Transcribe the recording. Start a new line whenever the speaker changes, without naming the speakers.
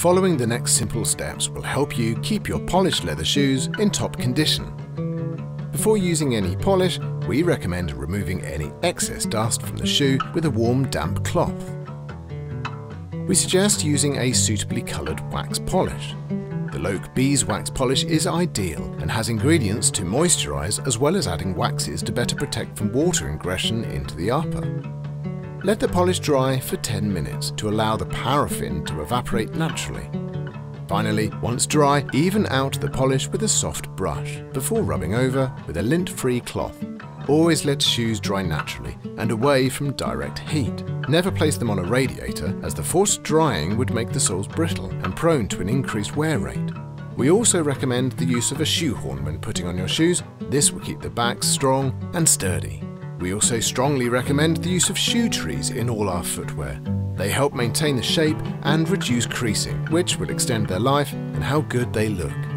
Following the next simple steps will help you keep your polished leather shoes in top condition. Before using any polish, we recommend removing any excess dust from the shoe with a warm damp cloth. We suggest using a suitably coloured wax polish. The Loake beeswax polish is ideal and has ingredients to moisturise as well as adding waxes to better protect from water ingression into the upper. Let the polish dry for 10 minutes to allow the paraffin to evaporate naturally. Finally, once dry, even out the polish with a soft brush before rubbing over with a lint-free cloth. Always let shoes dry naturally and away from direct heat. Never place them on a radiator as the forced drying would make the soles brittle and prone to an increased wear rate. We also recommend the use of a shoe horn when putting on your shoes. This will keep the backs strong and sturdy. We also strongly recommend the use of shoe trees in all our footwear. They help maintain the shape and reduce creasing, which will extend their life and how good they look.